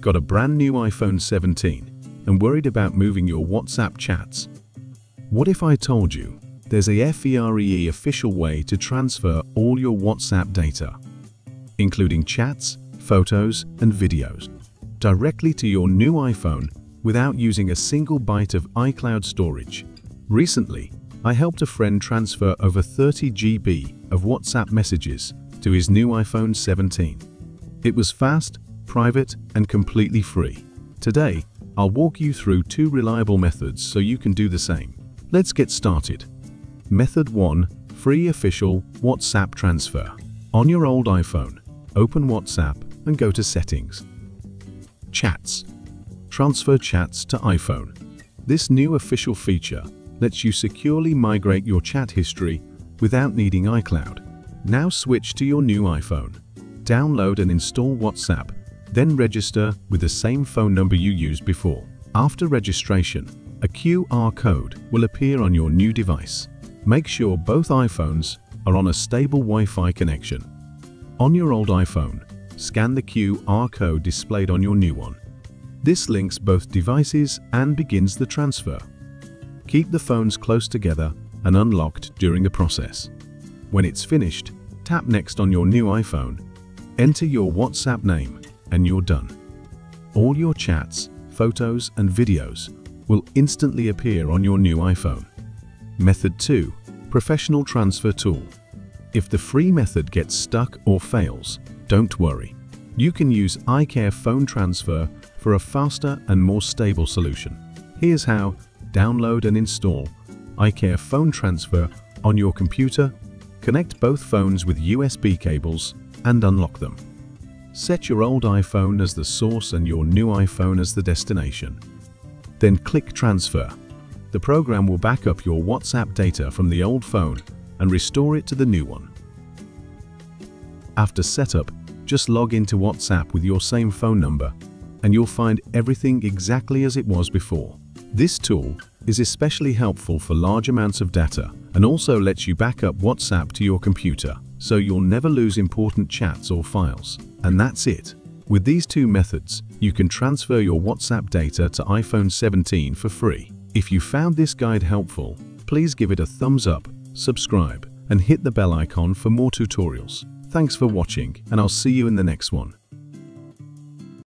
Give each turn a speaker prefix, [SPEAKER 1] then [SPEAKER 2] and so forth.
[SPEAKER 1] Got a brand new iPhone 17 and worried about moving your WhatsApp chats? What if I told you there's a FEREE official way to transfer all your WhatsApp data, including chats, photos, and videos, directly to your new iPhone without using a single byte of iCloud storage? Recently, I helped a friend transfer over 30 GB of WhatsApp messages to his new iPhone 17. It was fast, private, and completely free. Today, I'll walk you through two reliable methods so you can do the same. Let's get started. Method 1. Free Official WhatsApp Transfer. On your old iPhone, open WhatsApp and go to Settings. Chats. Transfer chats to iPhone. This new official feature lets you securely migrate your chat history without needing iCloud. Now switch to your new iPhone. Download and install WhatsApp, then register with the same phone number you used before. After registration, a QR code will appear on your new device. Make sure both iPhones are on a stable Wi-Fi connection. On your old iPhone, scan the QR code displayed on your new one. This links both devices and begins the transfer. Keep the phones close together and unlocked during the process. When it's finished, tap Next on your new iPhone, enter your WhatsApp name, and you're done. All your chats, photos, and videos will instantly appear on your new iPhone. Method 2. Professional Transfer Tool. If the free method gets stuck or fails, don't worry. You can use iCareFone Transfer for a faster and more stable solution. Here's how download and install iCareFone Transfer on your computer, connect both phones with USB cables, and unlock them. Set your old iPhone as the source and your new iPhone as the destination. Then click Transfer. The program will back up your WhatsApp data from the old phone and restore it to the new one. After setup, just log into WhatsApp with your same phone number and you'll find everything exactly as it was before. This tool is especially helpful for large amounts of data and also lets you back up WhatsApp to your computer, so you'll never lose important chats or files. And that's it. With these two methods, you can transfer your WhatsApp data to iPhone 17 for free. If you found this guide helpful, please give it a thumbs up, subscribe, and hit the bell icon for more tutorials. Thanks for watching, and I'll see you in the next one.